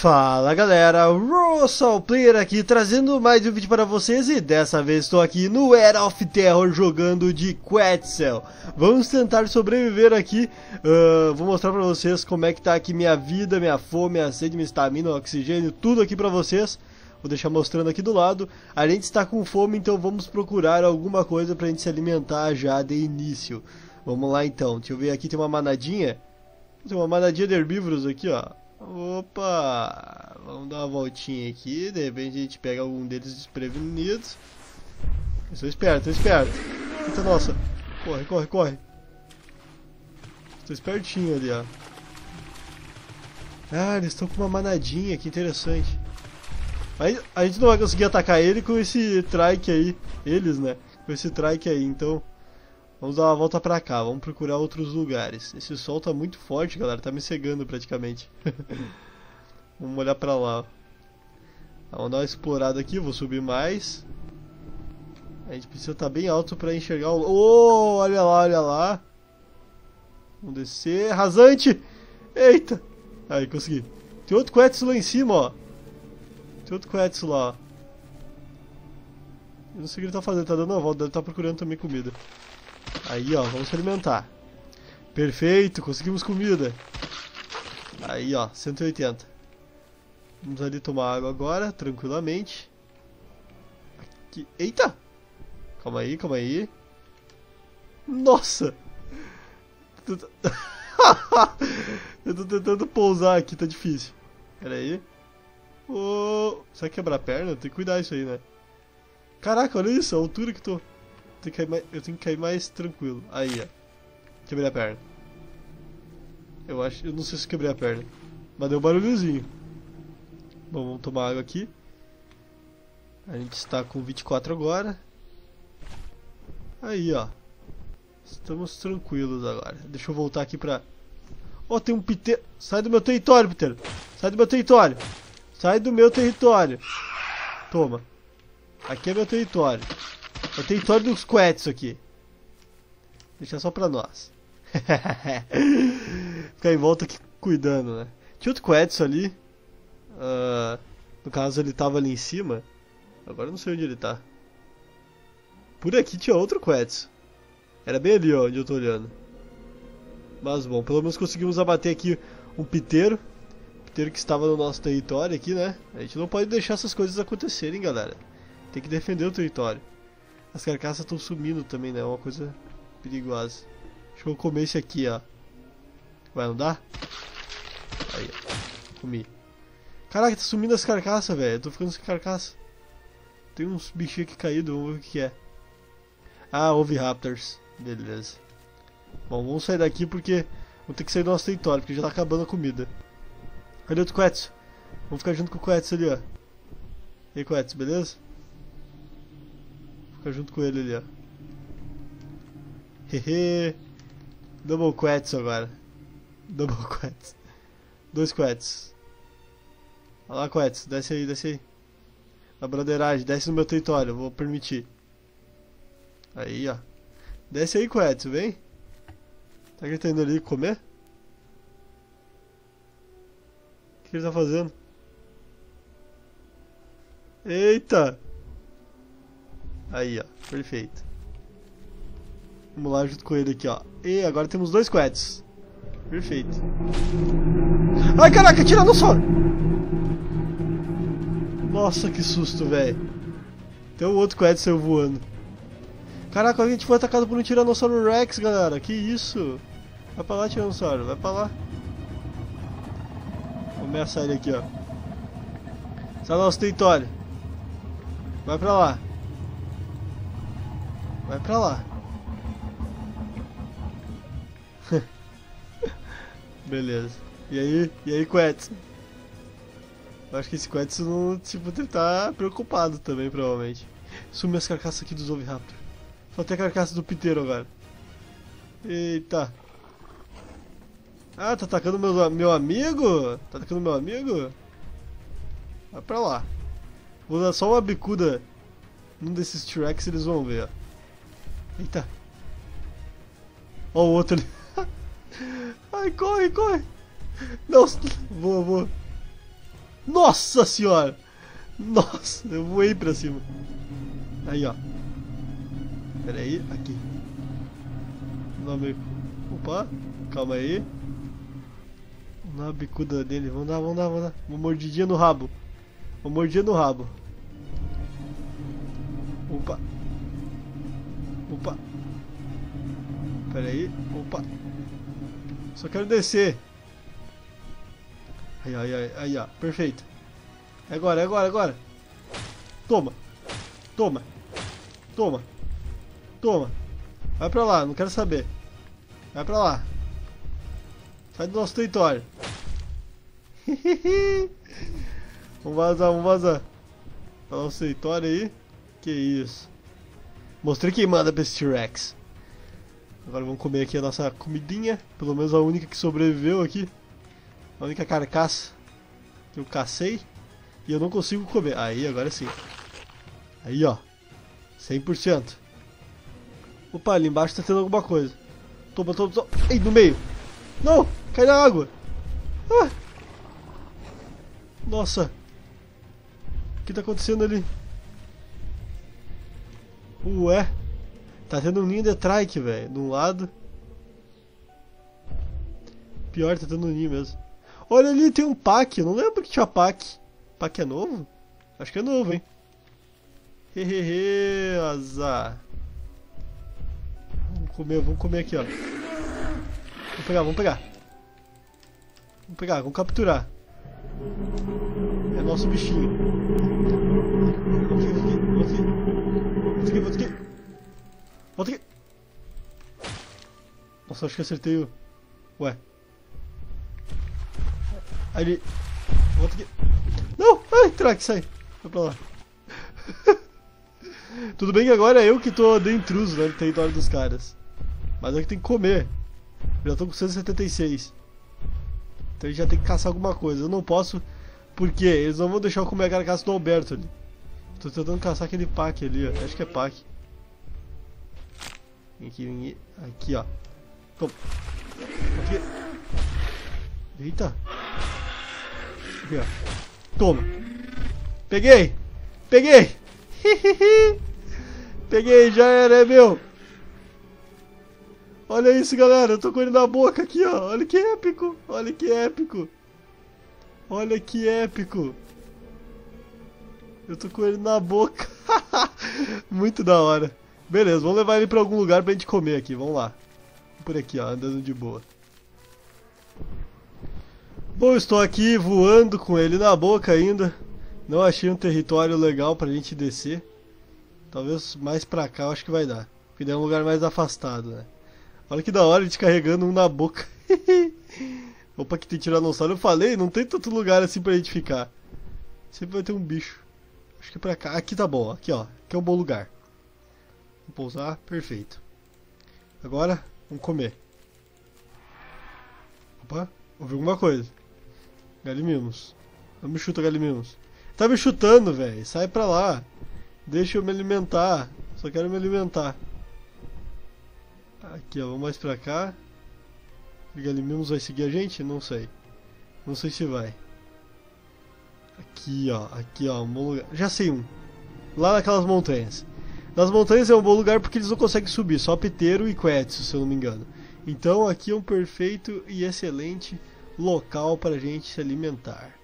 Fala galera, Russell Player aqui trazendo mais um vídeo para vocês e dessa vez estou aqui no Era of Terror jogando de Quetzal. Vamos tentar sobreviver aqui, uh, vou mostrar para vocês como é que tá aqui minha vida, minha fome, minha sede, minha estamina, oxigênio, tudo aqui para vocês. Vou deixar mostrando aqui do lado. A gente está com fome, então vamos procurar alguma coisa para a gente se alimentar já de início. Vamos lá então, deixa eu ver aqui, tem uma manadinha. Tem uma manadinha de herbívoros aqui, ó. Opa! Vamos dar uma voltinha aqui, de repente a gente pega algum deles desprevenidos. Eu sou esperto, sou esperto. Eita, nossa. Corre, corre, corre. Estou espertinho ali, ó. Ah, eles estão com uma manadinha, que interessante. Mas a gente não vai conseguir atacar ele com esse trike aí. Eles, né? Com esse trike aí, então... Vamos dar uma volta pra cá, vamos procurar outros lugares. Esse sol tá muito forte, galera, tá me cegando praticamente. vamos olhar pra lá. Vamos dar uma explorada aqui, vou subir mais. A gente precisa estar tá bem alto pra enxergar o... Oh, olha lá, olha lá. Vamos descer. Rasante! Eita! Aí, consegui. Tem outro Quetzal lá em cima, ó. Tem outro Quetzal lá, ó. Eu não sei o que ele tá fazendo, tá dando uma volta, deve estar tá procurando também comida. Aí, ó, vamos se alimentar. Perfeito, conseguimos comida. Aí, ó, 180. Vamos ali tomar água agora, tranquilamente. Aqui. Eita! Calma aí, calma aí. Nossa! Eu tô tentando pousar aqui, tá difícil. Pera aí. Oh, será quebrar a perna? Tem que cuidar disso aí, né? Caraca, olha isso, a altura que tô que cair mais, eu tenho que cair mais tranquilo. Aí, ó. Quebrei a perna. Eu acho. Eu não sei se quebrei a perna. Mas deu um barulhozinho. Bom, vamos tomar água aqui. A gente está com 24 agora. Aí, ó. Estamos tranquilos agora. Deixa eu voltar aqui pra... Ó, oh, tem um piteiro. Sai do meu território, piteiro. Sai do meu território. Sai do meu território. Toma. Aqui é meu território. É o território dos Quets aqui. Deixa só pra nós. Ficar em volta aqui cuidando, né? Tinha outro Quetzal ali. Uh, no caso, ele tava ali em cima. Agora eu não sei onde ele tá. Por aqui tinha outro Quetzal. Era bem ali, ó, onde eu tô olhando. Mas bom, pelo menos conseguimos abater aqui um piteiro. Piteiro que estava no nosso território aqui, né? A gente não pode deixar essas coisas acontecerem, galera. Tem que defender o território. As carcaças estão sumindo também, né? É uma coisa perigosa. Deixa eu comer esse aqui, ó. Vai, não dá? Aí, ó. Comi. Caraca, tá sumindo as carcaças, velho. Eu tô ficando sem carcaça. Tem uns bichinhos aqui caídos, vamos ver o que é. Ah, houve raptors. Beleza. Bom, vamos sair daqui porque vamos ter que sair do nosso território, porque já tá acabando a comida. Cadê o Quetz? Vamos ficar junto com o Quetz ali, ó. E aí, Quetz, beleza? Fica junto com ele ali, ó. Hehe. Double quets agora. Double quets. Dois quets. Olha lá, quets. Desce aí, desce aí. Na broderagem, desce no meu território, vou permitir. Aí, ó. Desce aí, quets, vem. Tá indo ali comer? O que ele tá fazendo? Eita! Aí, ó. Perfeito. Vamos lá junto com ele aqui, ó. E agora temos dois quets. Perfeito. Ai, caraca, tiranossauro! Nossa, que susto, velho. Tem um outro quet saiu voando. Caraca, a gente foi atacado por um Tiranossauro Rex, galera. Que isso? Vai pra lá, Tiranossauro. Vai pra lá. Vamos ameaçar ele aqui, ó. Sai do nosso território. Vai pra lá. Vai pra lá. Beleza. E aí? E aí, Quetz? Eu acho que esse Quetz não, tipo, deve estar tá preocupado também, provavelmente. Sumiu as carcaças aqui dos Oviraptor. Só tem a carcaça do piteiro agora. Eita. Ah, tá atacando meu, meu amigo? Tá atacando meu amigo? Vai pra lá. Vou dar só uma bicuda num desses T-Rex eles vão ver, ó. Eita. Ó o outro ali. Ai, corre, corre. Não, voa, voa. Nossa senhora! Nossa, eu voei pra cima. Aí, ó. Pera aí, aqui. Nome... Opa, calma aí. Na bicuda dele, vamos dar, vamos dar, vamos dar. Uma mordidinha no rabo. Uma mordidinha no rabo. Opa. Opa. Pera aí, opa. Só quero descer. Aí, aí, aí, aí, ó. Perfeito. É agora, é agora, é agora. Toma. Toma. Toma. Toma. Vai pra lá, não quero saber. Vai pra lá. Sai do nosso território. vamos vazar, vamos vazar. Nosso território aí. Que isso. Mostrei quem manda pra esse T-Rex. Agora vamos comer aqui a nossa comidinha. Pelo menos a única que sobreviveu aqui. A única carcaça que eu cacei. E eu não consigo comer. Aí, agora sim. Aí, ó. 100%. Opa, ali embaixo tá tendo alguma coisa. Toma, toma, toma. Ei, no meio. Não, cai na água. Ah. Nossa. O que tá acontecendo ali? Ué. Tá tendo um ninho de trike, velho. De um lado. Pior, tá tendo um ninho mesmo. Olha ali, tem um pack. Eu não lembro que tinha pack. Pack é novo? Acho que é novo, hein? Hehehe, azar. Vamos comer, vamos comer aqui, ó. Vamos pegar, vamos pegar. Vamos pegar, vamos capturar. É nosso bichinho. Aqui, vamos aqui. Volta aqui, volta aqui. Volta aqui. Nossa, acho que acertei o... Ué. Ali. Volta aqui. Não! Ai, traque, sai. Vai pra lá. Tudo bem que agora é eu que tô de intruso né, no território dos caras. Mas é que tem que comer. Já tô com 176. Então a gente já tem que caçar alguma coisa. Eu não posso, porque eles não vão deixar eu comer a carcaça do Alberto ali. Tô tentando caçar aquele pack ali, ó. Acho que é pack. Aqui, aqui, ó. Toma. Eita. Aqui, ó. Toma. Peguei. Peguei. Peguei, já era, é meu. Olha isso, galera. Eu tô com ele na boca aqui, ó. Olha que épico. Olha que épico. Olha que épico. Eu tô com ele na boca. Muito da hora. Beleza, vamos levar ele pra algum lugar pra gente comer aqui. Vamos lá. Por aqui, ó, andando de boa. Bom, estou aqui voando com ele na boca ainda. Não achei um território legal pra gente descer. Talvez mais pra cá eu acho que vai dar. Porque daí é um lugar mais afastado, né? Olha que da hora gente carregando um na boca. Opa, que tem tiranossauro. Eu falei, não tem tanto lugar assim pra gente ficar. Sempre vai ter um bicho. Acho que é pra cá. Aqui tá bom, aqui ó. Aqui é um bom lugar. Vamos pousar, perfeito. Agora, vamos comer. Opa, ouvi alguma coisa. Galimimos. Não me chuta, Galimimos. Tá me chutando, velho. Sai pra lá. Deixa eu me alimentar. Só quero me alimentar. Aqui, ó. Vamos mais pra cá. O Galimimos vai seguir a gente? Não sei. Não sei se vai. Aqui, ó. Aqui, ó. Um bom lugar. Já sei um. Lá naquelas montanhas. Nas montanhas é um bom lugar porque eles não conseguem subir. Só Piteiro e Quetzal, se eu não me engano. Então aqui é um perfeito e excelente local para a gente se alimentar.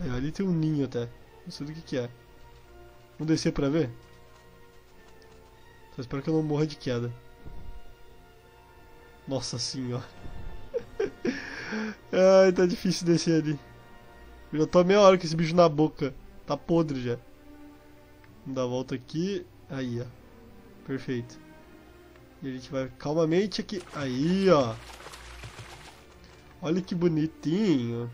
Aí, ali tem um ninho até. Não sei do que, que é. Vamos descer pra ver? Só espero que eu não morra de queda. Nossa senhora. Ai, tá difícil descer ali. Eu já tô meia hora com esse bicho na boca. Tá podre já. Vamos dar a volta aqui. Aí, ó. Perfeito. E a gente vai calmamente aqui. Aí, ó. Olha que bonitinho.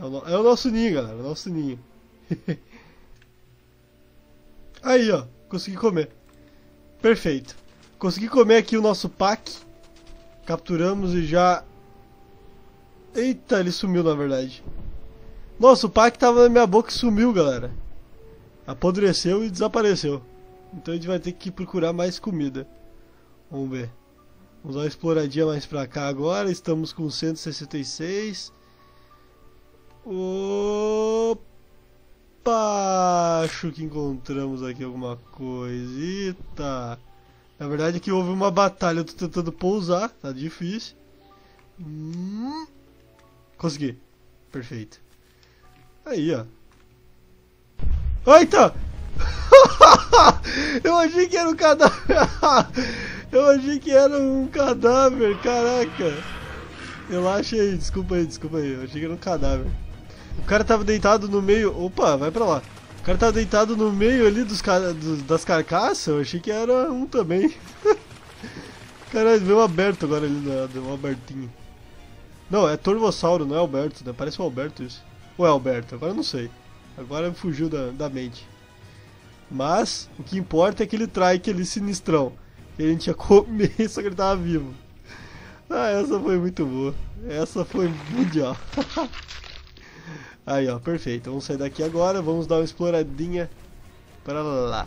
É o, é o nosso ninho, galera. É o nosso ninho. Aí, ó. Consegui comer. Perfeito. Consegui comer aqui o nosso pack. Capturamos e já... Eita, ele sumiu na verdade. Nossa, o pack tava na minha boca e sumiu, galera. Apodreceu e desapareceu. Então a gente vai ter que procurar mais comida. Vamos ver. Vamos dar uma exploradinha mais pra cá agora. Estamos com 166. acho que encontramos aqui alguma coisita. Na verdade aqui houve uma batalha, eu tô tentando pousar, tá difícil. Hum. Consegui. Perfeito. Aí, ó. Eita! eu achei que era um cadáver. eu achei que era um cadáver, caraca. Relaxa aí, desculpa aí, desculpa aí. Eu achei que era um cadáver. O cara tava deitado no meio. Opa, vai pra lá. O cara tava deitado no meio ali dos, dos das carcaças. Eu achei que era um também. Caralho, veio aberto agora ali, deu um abertinho. Não, é Torvossauro, não é Alberto, né? Parece o Alberto isso. Ou é Alberto? Agora eu não sei. Agora fugiu da, da mente. Mas o que importa é que ele trai aquele sinistrão. Que a gente ia comer, só que ele tava vivo. Ah, essa foi muito boa. Essa foi mundial. Aí, ó, perfeito. Vamos sair daqui agora, vamos dar uma exploradinha para lá.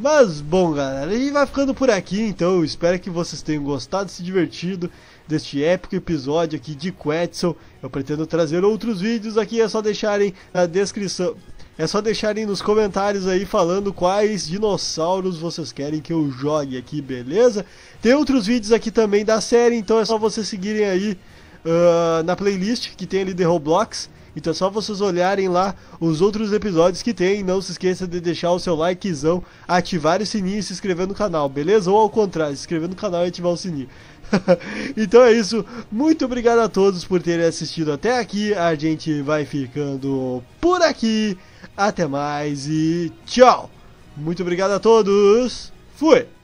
Mas, bom, galera, gente vai ficando por aqui, então. espero que vocês tenham gostado, se divertido deste épico episódio aqui de Quetzal. Eu pretendo trazer outros vídeos aqui, é só deixarem na descrição. É só deixarem nos comentários aí falando quais dinossauros vocês querem que eu jogue aqui, beleza? Tem outros vídeos aqui também da série, então é só vocês seguirem aí uh, na playlist que tem ali de Roblox. Então é só vocês olharem lá os outros episódios que tem. Não se esqueça de deixar o seu likezão, ativar o sininho e se inscrever no canal, beleza? Ou ao contrário, se inscrever no canal e ativar o sininho. então é isso. Muito obrigado a todos por terem assistido até aqui. A gente vai ficando por aqui. Até mais e tchau. Muito obrigado a todos. Fui.